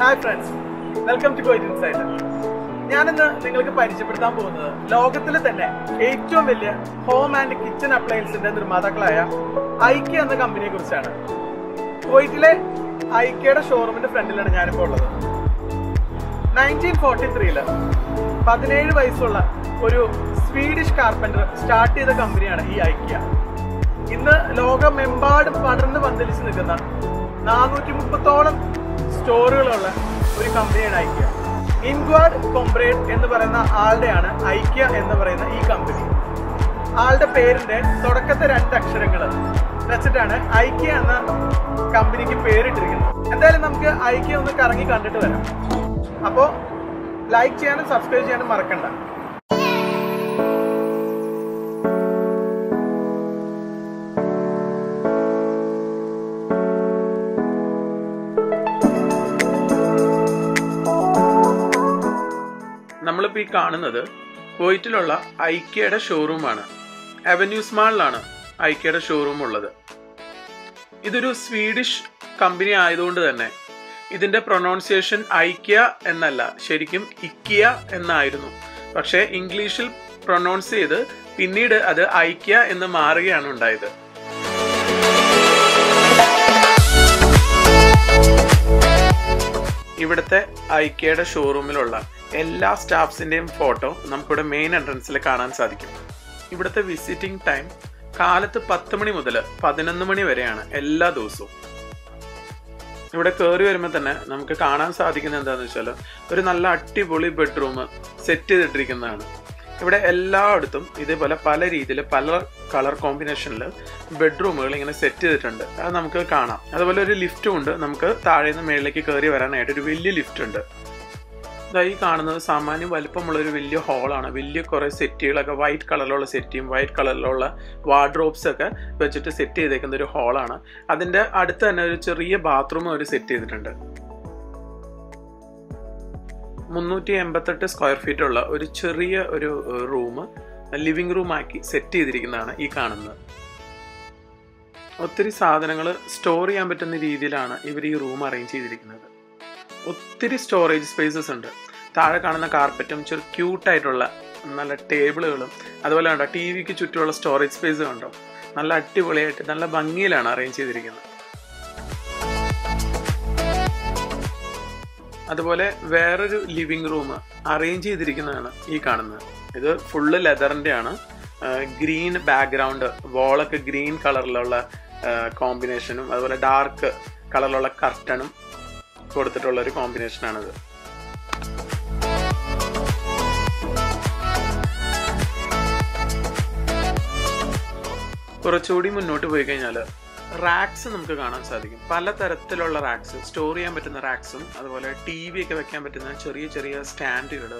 Hi friends welcome to go it inside ഞാനിന്ന് നിങ്ങൾക്ക് പരിചയപ്പെടുത്താൻ പോകുന്നത് ലോകത്തിലെ തന്നെ ഏറ്റവും വലിയ ഹോം ആൻഡ് കിച്ചൺ അപ്ലയൻസിന്റെ നിർമ്മാതാക്കളായ ഐക്യ എന്ന കമ്പനിയെ കുറിച്ചാണ്. കുവൈറ്റിലെ ഐക്യയുടെ ഷോറൂമിന്റെ ഫ്രണ്ടിലാണ് ഞാനിപ്പോൾ ഉള്ളത്. നയന്റീൻ ഫോർട്ടി ത്രീയിൽ പതിനേഴ് വയസ്സുള്ള ഒരു സ്വീഡിഷ് കാർപ്പന്റർ സ്റ്റാർട്ട് ചെയ്ത കമ്പനിയാണ് ഈ ഐക്യ ഇന്ന് ലോകമെമ്പാടും പടർന്ന് പന്തലിച്ച് നിൽക്കുന്ന നാനൂറ്റി മുപ്പത്തോളം സ്റ്റോറുകളുള്ള ഒരു കമ്പനിയാണ് ഐക്യ ഇൻക്വാഡ് കൊംബ്രേഡ് എന്ന് പറയുന്ന ആളുടെയാണ് ഐക്യ എന്ന് പറയുന്ന ഈ കമ്പനി ആളുടെ പേരിന്റെ തുടക്കത്തെ രണ്ട് അക്ഷരങ്ങൾ വെച്ചിട്ടാണ് ഐക്യ എന്ന കമ്പനിക്ക് പേരിട്ടിരിക്കുന്നത്. എന്തായാലും നമുക്ക് ഐക്യ ഒന്ന് കറങ്ങി കണ്ടിട്ട് വരാം. അപ്പോ ലൈക്ക് ചെയ്യാനും സബ്സ്ക്രൈബ് ചെയ്യാനും മറക്കണ്ട. നമ്മളിപ്പോൾ ഈ കാണുന്നത് കോയിറ്റിലുള്ള ഐക്യയുടെ ഷോറൂമാണ്. അവന്യൂ സ്മാളിലാണ് ഐക്യയുടെ ഷോറൂം ഉള്ളത്. ഇതൊരു സ്വീഡിഷ് കമ്പനി ആയതുകൊണ്ട് തന്നെ ഇതിന്റെ പ്രൊനൗൺസിയേഷൻ ഐക്യ എന്നല്ല ശരിക്കും ഇക്കിയ എന്നായിരുന്നു. പക്ഷേ ഇംഗ്ലീഷിൽ പ്രൊനൗൺസ് ചെയ്ത് പിന്നീട് അത് ഐക്യ എന്ന് മാറുകയാണ് ഉണ്ടായത്. ഇവിടുത്തെ ഐക്യയുടെ ഷോറൂമിലുള്ള എല്ലാ സ്റ്റാഫ്സിന്റെയും ഫോട്ടോ നമുക്കിവിടെ മെയിൻ എൻട്രൻസിൽ കാണാൻ സാധിക്കും. ഇവിടുത്തെ വിസിറ്റിംഗ് ടൈം കാലത്ത് പത്ത് മണി മുതൽ പതിനൊന്ന് മണി വരെയാണ് എല്ലാ ദിവസവും. ഇവിടെ കയറി വരുമ്പോൾ തന്നെ നമുക്ക് കാണാൻ സാധിക്കുന്നത് എന്താണെന്ന് വെച്ചാൽ ഒരു നല്ല അടിപൊളി ബെഡ്റൂം സെറ്റ് ചെയ്തിട്ടിരിക്കുന്നതാണ്. ഇവിടെ എല്ലായിടത്തും ഇതേപോലെ പല രീതിയിൽ പല കളർ കോമ്പിനേഷനിൽ ബെഡ്റൂമുകൾ ഇങ്ങനെ സെറ്റ് ചെയ്തിട്ടുണ്ട്. അത് നമുക്ക് കാണാം. അതുപോലെ ഒരു ലിഫ്റ്റും ഉണ്ട്. നമുക്ക് താഴെ നിന്ന് മേളിലേക്ക് കയറി വരാനായിട്ട് ഒരു വലിയ ലിഫ്റ്റ് ഉണ്ട്. ഈ കാണുന്നത് സാമാന്യം വലിപ്പമുള്ള ഒരു വലിയ ഹോളാണ് വലിയ കുറേ സെറ്റുകളൊക്കെ വൈറ്റ് കളറിലുള്ള സെറ്റിയും വൈറ്റ് കളറിലുള്ള വാർഡ്രോബ്സ് ഒക്കെ വെച്ചിട്ട് സെറ്റ് ചെയ്തേക്കുന്ന ഒരു ഹോളാണ് അതിന്റെ അടുത്ത് തന്നെ ഒരു ചെറിയ ബാത്റൂം അവർ സെറ്റ് ചെയ്തിട്ടുണ്ട്. മുന്നൂറ്റി എൺപത്തെട്ട് സ്ക്വയർ ഫീറ്റ് ഉള്ള ഒരു ചെറിയ ഒരു റൂം ലിവിംഗ് റൂം ആക്കി സെറ്റ് ചെയ്തിരിക്കുന്നതാണ് ഈ കാണുന്നത്. ഒത്തിരി സാധനങ്ങൾ സ്റ്റോർ ചെയ്യാൻ പറ്റുന്ന രീതിയിലാണ് ഇവർ ഈ റൂം അറേഞ്ച് ചെയ്തിരിക്കുന്നത്. ഒത്തിരി സ്റ്റോറേജ് സ്പേസസ് ഉണ്ട്. താഴെ കാണുന്ന കാർപ്പറ്റും ചെറു ക്യൂട്ടായിട്ടുള്ള നല്ല ടേബിളുകളും അതുപോലെ കണ്ടോ ടി വിക്ക് ചുറ്റുമുള്ള സ്റ്റോറേജ് സ്പേസ് കണ്ടോ നല്ല അടിപൊളിയായിട്ട് നല്ല ഭംഗിയിലാണ് അറേഞ്ച് ചെയ്തിരിക്കുന്നത്. അതുപോലെ വേറൊരു ലിവിംഗ് റൂം അറേഞ്ച് ചെയ്തിരിക്കുന്നതാണ് ഈ കാണുന്നത്. ഇത് ഫുള്ള് ലെതറിന്റെ ആണ് ഗ്രീൻ ബാക്ക്ഗ്രൗണ്ട് വോളൊക്കെ ഗ്രീൻ കളറിലുള്ള കോമ്പിനേഷനും അതുപോലെ ഡാർക്ക് കളറിലുള്ള കർട്ടണും കൊടുത്തിട്ടുള്ള ഒരു കോമ്പിനേഷൻ കോമ്പിനേഷനാണിത്. കുറച്ചുകൂടി മുന്നോട്ട് പോയി കഴിഞ്ഞാൽ റാക്സ് നമുക്ക് കാണാൻ സാധിക്കും. പല തരത്തിലുള്ള റാക്സ് സ്റ്റോർ ചെയ്യാൻ പറ്റുന്ന റാക്സും അതുപോലെ ടി വി ഒക്കെ വെക്കാൻ പറ്റുന്ന ചെറിയ ചെറിയ സ്റ്റാൻഡുകൾ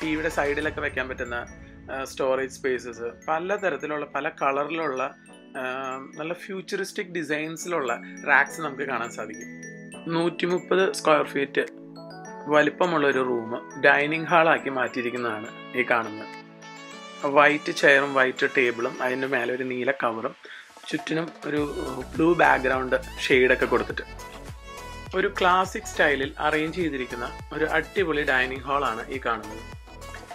ടി വിയുടെ സൈഡിലൊക്കെ വെക്കാൻ പറ്റുന്ന സ്റ്റോറേജ് സ്പേസസ് പല തരത്തിലുള്ള പല കളറിലുള്ള നല്ല ഫ്യൂച്ചറിസ്റ്റിക് ഡിസൈൻസിലുള്ള റാക്സ് നമുക്ക് കാണാൻ സാധിക്കും. നൂറ്റി മുപ്പത് സ്ക്വയർ ഫീറ്റ് വലിപ്പമുള്ള ഒരു റൂം ഡൈനിങ് ഹാളാക്കി മാറ്റിയിരിക്കുന്നതാണ് ഈ കാണുന്നത്. വൈറ്റ് ചെയറും വൈറ്റ് ടേബിളും അതിന്റെ മേലെ ഒരു നീല കവറും ചുറ്റിനും ഒരു ബ്ലൂ ബാക്ക്ഗ്രൗണ്ട് ഷെയ്ഡൊക്കെ കൊടുത്തിട്ട്. ഒരു ക്ലാസിക് സ്റ്റൈലിൽ അറേഞ്ച് ചെയ്തിരിക്കുന്ന ഒരു അടിപൊളി ഡൈനിങ് ഹാളാണ് ഈ കാണുന്നത്.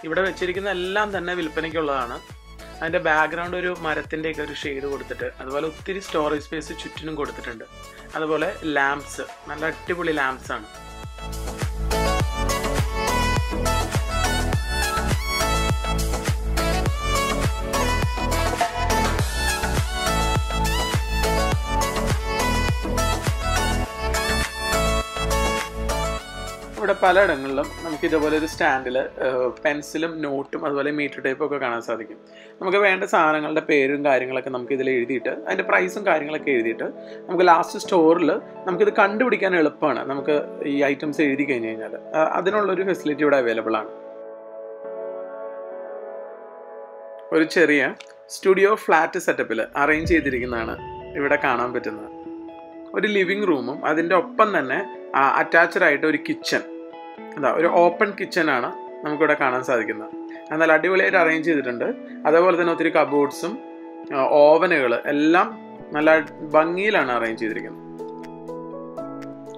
ഇവിടെ വെച്ചിരിക്കുന്ന എല്ലാം തന്നെ വിൽപ്പനയ്ക്കുള്ളതാണ്. അതിന്റെ ബാക്ക്ഗ്രൗണ്ട് ഒരു മരത്തിന്റെയൊക്കെ ഒരു ഷെയ്ഡ് കൊടുത്തിട്ട് അതുപോലെ ഒത്തിരി സ്റ്റോറേജ് സ്പേസ് ചുറ്റിനും കൊടുത്തിട്ടുണ്ട്. അതുപോലെ ലാംപ്സ് നല്ല അടിപൊളി ലാംപ്സ് ഇവിടെ പലയിടങ്ങളിലും നമുക്ക് ഇതേപോലെ ഒരു സ്റ്റാൻഡിൽ പെൻസിലും നോട്ടും അതുപോലെ മീറ്റർ ടേപ്പും ഒക്കെ കാണാൻ സാധിക്കും. നമുക്ക് വേണ്ട സാധനങ്ങളുടെ പേരും കാര്യങ്ങളൊക്കെ നമുക്ക് ഇതിൽ എഴുതിയിട്ട് അതിന്റെ പ്രൈസും കാര്യങ്ങളൊക്കെ എഴുതിയിട്ട് നമുക്ക് ലാസ്റ്റ് സ്റ്റോറിൽ നമുക്കിത് കണ്ടുപിടിക്കാൻ എളുപ്പമാണ്. നമുക്ക് ഈ ഐറ്റംസ് എഴുതി കഴിഞ്ഞ് കഴിഞ്ഞാൽ അതിനുള്ളൊരു ഫെസിലിറ്റി ഇവിടെ അവൈലബിൾ ആണ്. ഒരു ചെറിയ സ്റ്റുഡിയോ ഫ്ലാറ്റ് സെറ്റപ്പിൽ അറേഞ്ച് ചെയ്തിരിക്കുന്നതാണ് ഇവിടെ കാണാൻ പറ്റുന്നത്. ഒരു ലിവിങ് റൂമും അതിന്റെ ഒപ്പം തന്നെ അറ്റാച്ച്ഡ് ആയിട്ട് ഒരു കിച്ചൺ എന്താ ഒരു ഓപ്പൺ കിച്ചനാണ് നമുക്കിവിടെ കാണാൻ സാധിക്കുന്നത്. എന്നാൽ അടിപൊളിയായിട്ട് അറേഞ്ച് ചെയ്തിട്ടുണ്ട്. അതേപോലെ തന്നെ ഒത്തിരി കബോർഡ്സും ഓവനുകൾ എല്ലാം നല്ല ഭംഗിയിലാണ് അറേഞ്ച് ചെയ്തിരിക്കുന്നത്.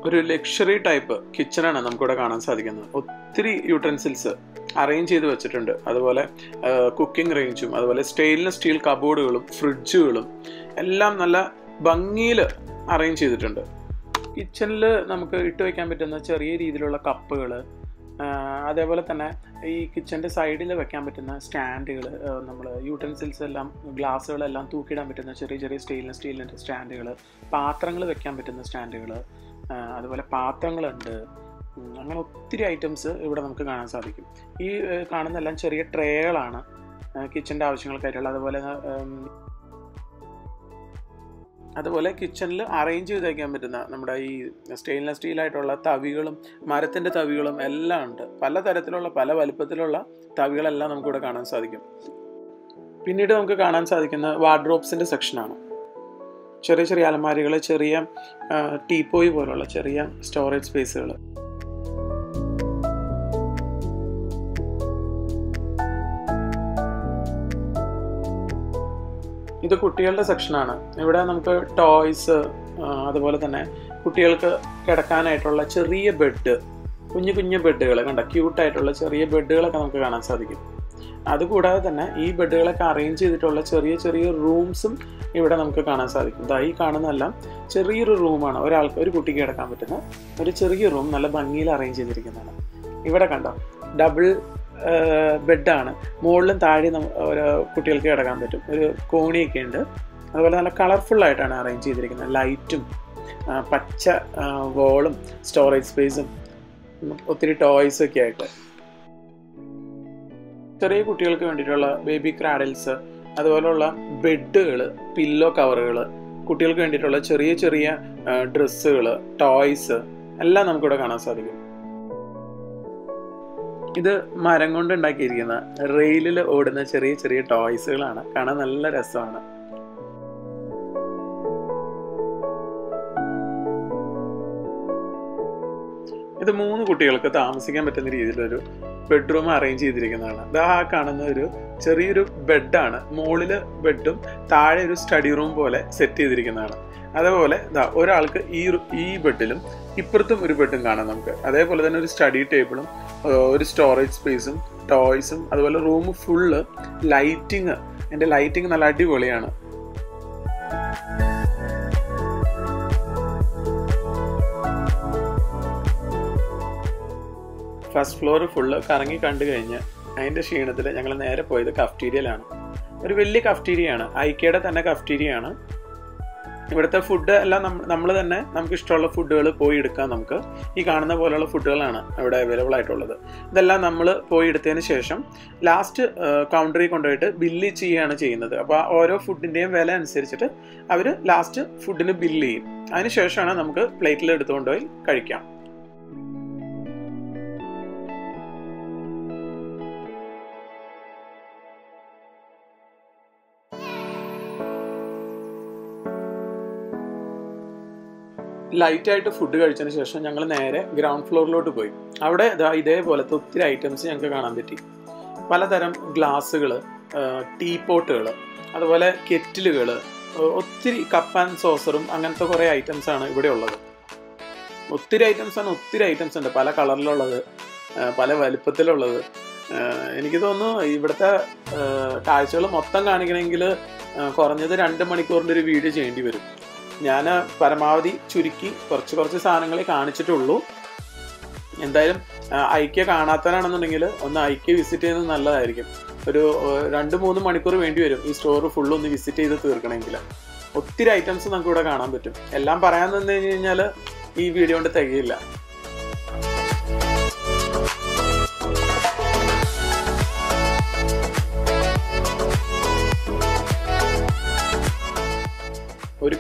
ഒരു ലക്ഷറി ടൈപ്പ് കിച്ചണാണ് നമുക്കിവിടെ കാണാൻ സാധിക്കുന്നത്. ഒത്തിരി യൂട്ടൻസിൽസ് അറേഞ്ച് ചെയ്ത് വെച്ചിട്ടുണ്ട്. അതുപോലെ കുക്കിംഗ് റേഞ്ചും അതുപോലെ സ്റ്റെയിൻലെസ് സ്റ്റീൽ കബോർഡുകളും ഫ്രിഡ്ജുകളും എല്ലാം നല്ല ഭംഗിയിൽ അറേഞ്ച് ചെയ്തിട്ടുണ്ട്. കിച്ചണിൽ നമുക്ക് ഇട്ട് വയ്ക്കാൻ പറ്റുന്ന ചെറിയ രീതിയിലുള്ള കപ്പുകൾ അതേപോലെ തന്നെ ഈ കിച്ചന്റെ സൈഡിൽ വെക്കാൻ പറ്റുന്ന സ്റ്റാൻഡുകൾ നമ്മൾ യൂട്ടൻസിൽസ് എല്ലാം ഗ്ലാസ്സുകളെല്ലാം തൂക്കിയിടാൻ പറ്റുന്ന ചെറിയ ചെറിയ സ്റ്റെയിൻലെസ് സ്റ്റീലിന്റെ സ്റ്റാൻഡുകൾ പാത്രങ്ങൾ വെക്കാൻ പറ്റുന്ന സ്റ്റാൻഡുകൾ അതുപോലെ പാത്രങ്ങളുണ്ട്. അങ്ങനെ ഒത്തിരി ഐറ്റംസ് ഇവിടെ നമുക്ക് കാണാൻ സാധിക്കും. ഈ കാണുന്ന കാണുന്നതെല്ലാം ചെറിയ ട്രേകളാണ് കിച്ചന്റെ ആവശ്യങ്ങൾക്കായിട്ടുള്ള. അതുപോലെ അതുപോലെ കിച്ചണിൽ അറേഞ്ച് ചെയ്ത് വയ്ക്കാൻ പറ്റുന്ന നമ്മുടെ ഈ സ്റ്റെയിൻലെസ് സ്റ്റീലായിട്ടുള്ള തവികളും മരത്തിന്റെ തവികളും എല്ലാം ഉണ്ട്. പല തരത്തിലുള്ള പല വലുപ്പത്തിലുള്ള തവികളെല്ലാം നമുക്കിവിടെ കാണാൻ സാധിക്കും. പിന്നീട് നമുക്ക് കാണാൻ സാധിക്കുന്ന വാർഡ്രോബ്സിന്റെ സെക്ഷനാണ് ചെറിയ ചെറിയ അലമാരികൾ ചെറിയ ടീപ്പോയി പോലുള്ള ചെറിയ സ്റ്റോറേജ് സ്പേസുകൾ ഇത് കുട്ടികളുടെ സെക്ഷനാണ് ഇവിടെ നമുക്ക് ടോയ്സ് അതുപോലെ തന്നെ കുട്ടികൾക്ക് കിടക്കാനായിട്ടുള്ള ചെറിയ ബെഡ് കുഞ്ഞു കുഞ്ഞു ബെഡുകൾ കണ്ട? ക്യൂട്ടായിട്ടുള്ള ചെറിയ ബെഡുകളൊക്കെ നമുക്ക് കാണാൻ സാധിക്കും. അതുകൂടാതെ തന്നെ ഈ ബെഡുകളൊക്കെ അറേഞ്ച് ചെയ്തിട്ടുള്ള ചെറിയ ചെറിയ റൂംസും ഇവിടെ നമുക്ക് കാണാൻ സാധിക്കും. ഈ കാണുന്നതെല്ലാം ചെറിയൊരു റൂമാണ് ഒരാൾക്ക് ഒരു കുട്ടിക്ക് കിടക്കാൻ പറ്റുന്ന ഒരു ചെറിയ റൂം നല്ല ഭംഗിയിൽ അറേഞ്ച് ചെയ്തിരിക്കുന്നതാണ്. ഇവിടെ കണ്ടോ? ഡബിൾ ബെഡാണ്. മുകളിലും താഴെ ഒരു കുട്ടികൾക്ക് കിടക്കാൻ പറ്റും. ഒരു കോണിയൊക്കെ ഉണ്ട്. അതുപോലെ നല്ല കളർഫുള്ളായിട്ടാണ് അറേഞ്ച് ചെയ്തിരിക്കുന്നത്. ലൈറ്റും പച്ച വോളും സ്റ്റോറേജ് സ്പേസും ഒത്തിരി ടോയ്സ് ഒക്കെ ആയിട്ട്. ചെറിയ കുട്ടികൾക്ക് വേണ്ടിയിട്ടുള്ള ബേബി ക്രാഡിൽസ് അതുപോലുള്ള ബെഡുകൾ പില്ലോ കവറുകൾ കുട്ടികൾക്ക് വേണ്ടിയിട്ടുള്ള ചെറിയ ചെറിയ ഡ്രസ്സുകൾ ടോയ്സ് എല്ലാം നമുക്കിവിടെ കാണാൻ സാധിക്കും. ഇത് മരം കൊണ്ട് ഉണ്ടാക്കിയിരിക്കുന്ന റെയിലിൽ ഓടുന്ന ചെറിയ ചെറിയ ടോയ്സുകളാണ്. കാണാൻ നല്ല രസമാണ്. ഇത് മൂന്ന് കുട്ടികൾക്ക് താമസിക്കാൻ പറ്റുന്ന രീതിയിലൊരു ബെഡ്റൂം അറേഞ്ച് ചെയ്തിരിക്കുന്നതാണ്. ഇത് ആ കാണുന്ന ഒരു ചെറിയൊരു ബെഡാണ്. മുകളിൽ ബെഡും താഴെ ഒരു സ്റ്റഡി റൂം പോലെ സെറ്റ് ചെയ്തിരിക്കുന്നതാണ്. അതേപോലെ ഇതാ ഒരാൾക്ക് ഈ ഈ ബെഡിലും ഇപ്പുറത്തും ഒരു ബെഡും കാണാം നമുക്ക്. അതേപോലെ തന്നെ ഒരു സ്റ്റഡി ടേബിളും ഒരു സ്റ്റോറേജ് സ്പേസും ടോയ്സും അതുപോലെ റൂം ഫുള്ള് ലൈറ്റിങ് എന്റെ ലൈറ്റിങ് നല്ല അടിപൊളിയാണ്. ഫസ്റ്റ് ഫ്ലോർ ഫുള്ള് കറങ്ങി കണ്ടു കഴിഞ്ഞ് അതിന്റെ ക്ഷീണത്തിൽ ഞങ്ങൾ നേരെ പോയത് കഫ്റ്റീരിയയിലാണ് ഒരു വലിയ കഫ്റ്റീരിയയാണ് ഐക്കയുടെ തന്നെ കഫ്റ്റീരിയയാണ് ഇവിടുത്തെ ഫുഡ് എല്ലാം നമ്മൾ തന്നെ നമുക്ക് ഇഷ്ടമുള്ള ഫുഡുകൾ പോയി എടുക്കാം നമുക്ക്. ഈ കാണുന്ന പോലെയുള്ള ഫുഡുകളാണ് ഇവിടെ അവൈലബിൾ ആയിട്ടുള്ളത്. ഇതെല്ലാം നമ്മൾ പോയി എടുത്തതിന് ശേഷം ലാസ്റ്റ് കൗണ്ടറിൽ കൊണ്ടുപോയിട്ട് ബില്ല് ചെയ്യുകയാണ് ചെയ്യുന്നത്. അപ്പോൾ ഓരോ ഫുഡിന്റെയും വില അനുസരിച്ചിട്ട് അവർ ലാസ്റ്റ് ഫുഡിന് ബില്ല് ചെയ്യും. അതിന് ശേഷമാണ് നമുക്ക് പ്ലേറ്റിൽ എടുത്തുകൊണ്ടുപോയി കഴിക്കാം. ലൈറ്റായിട്ട് ഫുഡ് കഴിച്ചതിന് ശേഷം ഞങ്ങൾ നേരെ ഗ്രൗണ്ട് ഫ്ലോറിലോട്ട് പോയി. അവിടെ ഇതേപോലത്തെ ഒത്തിരി ഐറ്റംസ് ഞങ്ങൾക്ക് കാണാൻ പറ്റി. പലതരം ഗ്ലാസ്സുകൾ ടീ പോട്ടുകൾ അതുപോലെ കെറ്റിലുകൾ ഒത്തിരി കപ്പ് ആൻഡ് സോസറും അങ്ങനത്തെ കുറേ ഐറ്റംസ് ആണ് ഇവിടെ ഉള്ളത്. ഒത്തിരി ഐറ്റംസ് ആണ് ഒത്തിരി ഐറ്റംസ് ഉണ്ട്. പല കളറിലുള്ളത് പല വലിപ്പത്തിലുള്ളത്. എനിക്ക് തോന്നുന്നു ഇവിടുത്തെ കാഴ്ചകൾ മൊത്തം കാണിക്കണമെങ്കിൽ കുറഞ്ഞത് രണ്ട് മണിക്കൂറിന്റെ ഒരു വീഡിയോ ചെയ്യേണ്ടി വരും. ഞാൻ പരമാവധി ചുരുക്കി കുറച്ച് കുറച്ച് സാധനങ്ങളെ കാണിച്ചിട്ടുള്ളൂ. എന്തായാലും ഐക്യ കാണാത്തവരാണെന്നുണ്ടെങ്കിൽ ഒന്ന് ഐക്യ വിസിറ്റ് ചെയ്യുന്നത് നല്ലതായിരിക്കും. ഒരു രണ്ട് മൂന്ന് മണിക്കൂർ വേണ്ടി വരും ഈ സ്റ്റോർ ഫുള്ള് ഒന്ന് വിസിറ്റ് ചെയ്ത് തീർക്കണമെങ്കിൽ. ഒത്തിരി ഐറ്റംസ് നമുക്ക് ഇവിടെ കാണാൻ പറ്റും. എല്ലാം പറയാൻ കഴിഞ്ഞ് കഴിഞ്ഞാൽ ഈ വീഡിയോ കൊണ്ട് തികയില്ല.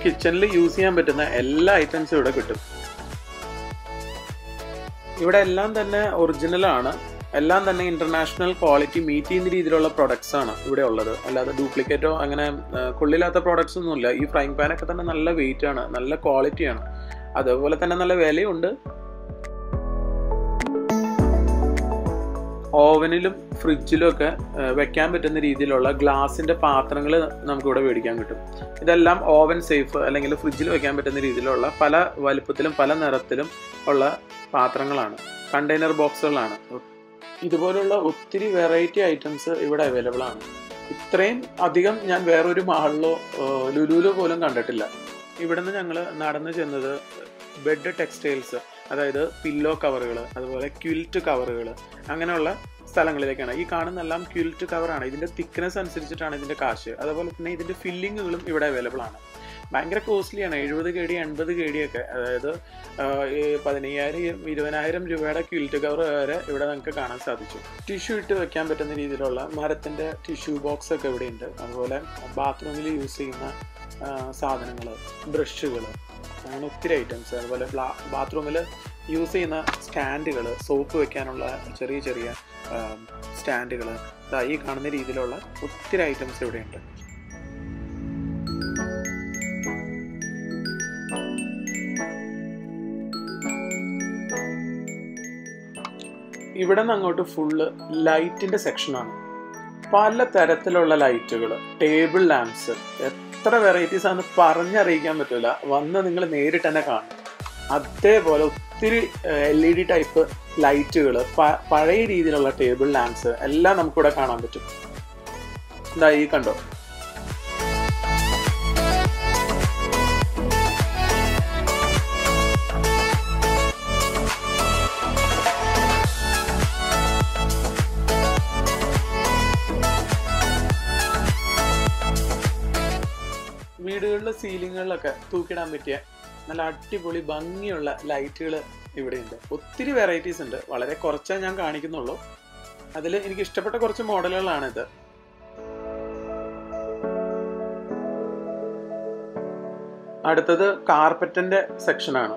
കിച്ചണിൽ യൂസ് ചെയ്യാൻ പറ്റുന്ന എല്ലാ ഐറ്റംസും ഇവിടെ കിട്ടും. ഇവിടെ എല്ലാം തന്നെ ഒറിജിനൽ ആണ്. എല്ലാം തന്നെ ഇന്റർനാഷണൽ ക്വാളിറ്റി മീറ്റ് ചെയ്യുന്ന രീതിയിലുള്ള പ്രൊഡക്ട്സ് ആണ് ഇവിടെ ഉള്ളത്. അല്ലാതെ ഡ്യൂപ്ലിക്കേറ്റോ അങ്ങനെ കൊള്ളില്ലാത്ത പ്രോഡക്ട്സ് ഒന്നുമില്ല. ഈ ഫ്രൈങ് പാനൊക്കെ തന്നെ നല്ല വെയിറ്റ് ആണ് നല്ല ക്വാളിറ്റിയാണ് അതുപോലെ തന്നെ നല്ല വിലയുണ്ട്. ഓവനിലും ഫ്രിഡ്ജിലും ഒക്കെ വെക്കാൻ പറ്റുന്ന രീതിയിലുള്ള ഗ്ലാസിന്റെ പാത്രങ്ങൾ നമുക്കിവിടെ മേടിക്കാൻ കിട്ടും. ഇതെല്ലാം ഓവൻ സേഫ് അല്ലെങ്കിൽ ഫ്രിഡ്ജിൽ വെക്കാൻ പറ്റുന്ന രീതിയിലുള്ള പല വലുപ്പത്തിലും പല നിറത്തിലും ഉള്ള പാത്രങ്ങളാണ്. കണ്ടെയ്നർ ബോക്സുകളാണ്. ഇതുപോലുള്ള ഒത്തിരി വെറൈറ്റി ഐറ്റംസ് ഇവിടെ അവൈലബിൾ ആണ്. ഇത്രയും അധികം ഞാൻ വേറൊരു മാളിലോ ലുലുവിലോ പോലും കണ്ടിട്ടില്ല. ഇവിടുന്ന് ഞങ്ങൾ നടന്നു ചെന്നത് ബെഡ് ടെക്സ്റ്റൈൽസ്. അതായത് പില്ലോ കവറുകൾ അതുപോലെ ക്വിൽറ്റ് കവറുകൾ അങ്ങനെയുള്ള സ്ഥലങ്ങളിലേക്കാണ്. ഈ കാണുന്ന എല്ലാം ക്വിൽറ്റ് കവറാണ് ഇതിന്റെ തിക്നെസ് അനുസരിച്ചിട്ടാണ് ഇതിന്റെ കാശ്. അതുപോലെ തന്നെ ഇതിന്റെ ഫില്ലിങ്ങുകളും ഇവിടെ അവൈലബിൾ ആണ്. ഭയങ്കര കോസ്റ്റ്ലിയാണ് എഴുപത് കെ ഡി എൺപത് കെ ഡി ഒക്കെ അതായത് പതിനയ്യായിരം ഇരുപതിനായിരം രൂപയുടെ ക്വിൽറ്റ് കവർ വരെ ഇവിടെ നമുക്ക് കാണാൻ സാധിച്ചു. ടിഷ്യൂ ഇട്ട് വെക്കാൻ പറ്റുന്ന രീതിയിലുള്ള മരത്തിന്റെ ടിഷ്യൂ ബോക്സ് ഒക്കെ ഇവിടെയുണ്ട്. അതുപോലെ ബാത്റൂമിൽ യൂസ് ചെയ്യുന്ന സാധനങ്ങൾ ബ്രഷുകൾ അങ്ങനെ ഒത്തിരി ഐറ്റംസ് അതുപോലെ ബാത്റൂമിൽ യൂസ് ചെയ്യുന്ന സ്റ്റാൻഡുകൾ സോപ്പ് വെക്കാനുള്ള ചെറിയ ചെറിയ സ്റ്റാൻഡുകൾ ഈ കാണുന്ന രീതിയിലുള്ള ഒത്തിരി ഐറ്റംസ് ഇവിടെയുണ്ട്. ഇവിടെ നിന്ന് അങ്ങോട്ട് ഫുള്ള് ലൈറ്റിന്റെ സെക്ഷനാണ് പല തരത്തിലുള്ള ലൈറ്റുകൾ ടേബിൾ ലാംപ്സ് എത്ര വെറൈറ്റീസ് ആണെന്ന് പറഞ്ഞറിയിക്കാൻ പറ്റില്ല വന്ന് നിങ്ങൾ നേരിട്ട് തന്നെ കാണും അതേപോലെ ഒത്തിരി എൽ ഇ ഡി ടൈപ്പ് ലൈറ്റുകൾ പഴയ രീതിയിലുള്ള ടേബിൾ ലാമ്പ്സ് എല്ലാം നമുക്കിവിടെ കാണാൻ പറ്റും. എന്താ ഈ കണ്ടോ? വീടുകളിലെ സീലിങ്ങുകളിലൊക്കെ തൂക്കിടാൻ പറ്റിയ നല്ല അടിപൊളി ഭംഗിയുള്ള ലൈറ്റുകൾ ഇവിടെയുണ്ട്. ഒത്തിരി വെറൈറ്റീസ് ഉണ്ട്. വളരെ കുറച്ചേ ഞാൻ കാണിക്കുന്നുള്ളൂ. അതിൽ എനിക്ക് ഇഷ്ടപ്പെട്ട കുറച്ച് മോഡലുകളാണ് ഇത് അടുത്തത് കാർപ്പറ്റിന്റെ സെക്ഷനാണ്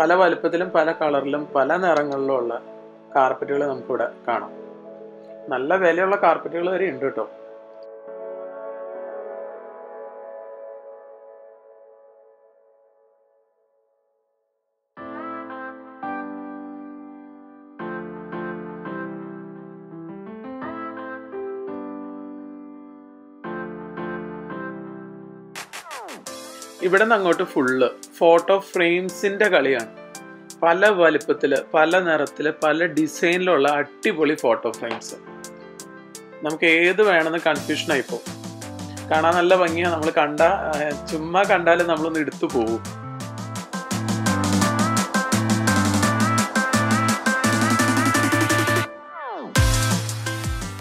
പല വലുപ്പത്തിലും പല കളറിലും പല നിറങ്ങളിലും ഉള്ള കാർപ്പറ്റുകൾ നമുക്കിവിടെ കാണാം. നല്ല വിലയുള്ള കാർപ്പറ്റുകൾ വരെ ഉണ്ട് കേട്ടോ. ഇവിടെ നിന്ന് അങ്ങോട്ട് ഫുള്ള് ഫോട്ടോ ഫ്രെയിംസിന്റെ കളിയാണ്. പല വലിപ്പത്തിൽ പല നിറത്തിൽ പല ഡിസൈനിലുള്ള അടിപൊളി ഫോട്ടോ ഫ്രെയിംസ് നമുക്ക് ഏത് വേണമെന്ന് കൺഫ്യൂഷൻ പോകും. കാണാൻ നല്ല ഭംഗിയാണ് നമ്മൾ കണ്ട ചുമ്മാ കണ്ടാലും നമ്മളൊന്ന് എടുത്തു പോകും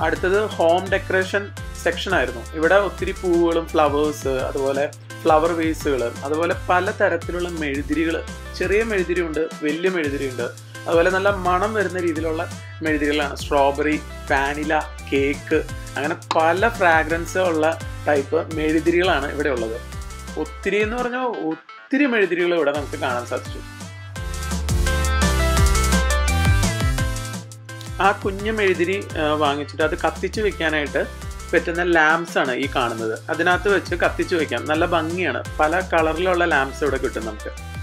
അടുത്തത് ഹോം ഡെക്കറേഷൻ സെക്ഷൻ ആയിരുന്നു. ഇവിടെ ഒത്തിരി പൂവുകളും ഫ്ലവേഴ്സ് അതുപോലെ ഫ്ലവർ വേസുകൾ അതുപോലെ പല തരത്തിലുള്ള മെഴുതിരികൾ ചെറിയ മെഴുതിരി ഉണ്ട് വലിയ മെഴുതിരി ഉണ്ട് അതുപോലെ നല്ല മണം വരുന്ന രീതിയിലുള്ള മെഴുതിരികളാണ്. സ്ട്രോബെറി വാനില കേക്ക് അങ്ങനെ പല ഫ്രാഗ്രൻസ് ഉള്ള ടൈപ്പ് മെഴുതിരികളാണ് ഇവിടെ ഉള്ളത്. ഒത്തിരി എന്ന് പറഞ്ഞാൽ ഒത്തിരി മെഴുതിരികൾ ഇവിടെ നമുക്ക് കാണാൻ സാധിച്ചു. ആ കുഞ്ഞു മെഴുതിരി വാങ്ങിച്ചിട്ട് അത് കത്തിച്ച് വെക്കാനായിട്ട് പറ്റുന്ന ലാംസ് ആണ് ഈ കാണുന്നത്. അതിനകത്ത് വെച്ച് കത്തിച്ച് വെക്കാം. നല്ല ഭംഗിയാണ്. പല കളറിലുള്ള ലാംസ് ഇവിടെ കിട്ടും നമുക്ക്.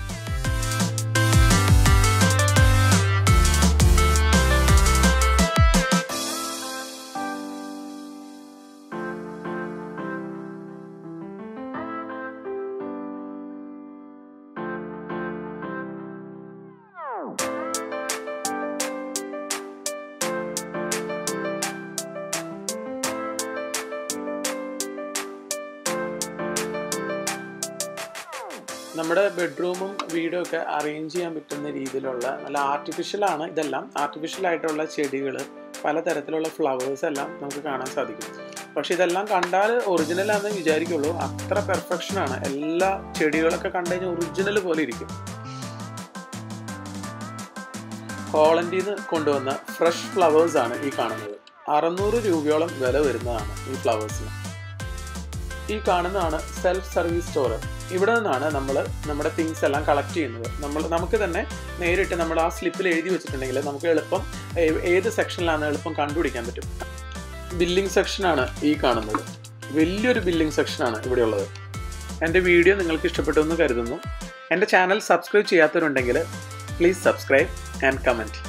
നമ്മുടെ ബെഡ്റൂമും വീടും ഒക്കെ അറേഞ്ച് ചെയ്യാൻ പറ്റുന്ന രീതിയിലുള്ള നല്ല ആർട്ടിഫിഷ്യൽ ആണ് ഇതെല്ലാം. ആർട്ടിഫിഷ്യൽ ആയിട്ടുള്ള ചെടികൾ പലതരത്തിലുള്ള ഫ്ലവേഴ്സ് എല്ലാം നമുക്ക് കാണാൻ സാധിക്കും. പക്ഷെ ഇതെല്ലാം കണ്ടാൽ ഒറിജിനൽ ആണെന്ന് വിചാരിക്കുള്ളൂ. അത്ര പെർഫെക്ഷൻ ആണ്. എല്ലാ ചെടികളൊക്കെ കണ്ടു കഴിഞ്ഞാൽ ഒറിജിനൽ പോലെ ഇരിക്കും. ഹോളണ്ടിൽ നിന്ന് കൊണ്ടുവന്ന ഫ്രഷ് ഫ്ലവേഴ്സ് ആണ് ഈ കാണുന്നത്. അറുന്നൂറ് രൂപയോളം വില വരുന്നതാണ് ഈ ഫ്ലവേഴ്സിന് ഈ കാണുന്നതാണ് സെൽഫ് സർവീസ് സ്റ്റോർ ഇവിടെ നിന്നാണ് നമ്മൾ നമ്മുടെ തിങ്സ് എല്ലാം കളക്ട് ചെയ്യുന്നത്. നമ്മൾ നമുക്ക് തന്നെ നേരിട്ട് നമ്മൾ ആ സ്ലിപ്പിൽ എഴുതി വെച്ചിട്ടുണ്ടെങ്കിൽ നമുക്ക് എളുപ്പം ഏത് സെക്ഷനിലാണ് എളുപ്പം കണ്ടുപിടിക്കാൻ പറ്റും. ബില്ലിംഗ് സെക്ഷനാണ് ഈ കാണുന്നത്. വലിയൊരു ബില്ലിംഗ് സെക്ഷനാണ് ഇവിടെയുള്ളത് എന്റെ വീഡിയോ നിങ്ങൾക്ക് ഇഷ്ടപ്പെട്ടു എന്ന് കരുതുന്നു. എന്റെ ചാനൽ സബ്സ്ക്രൈബ് ചെയ്യാത്തവരുണ്ടെങ്കിൽ പ്ലീസ് സബ്സ്ക്രൈബ് ആൻഡ് കമന്റ്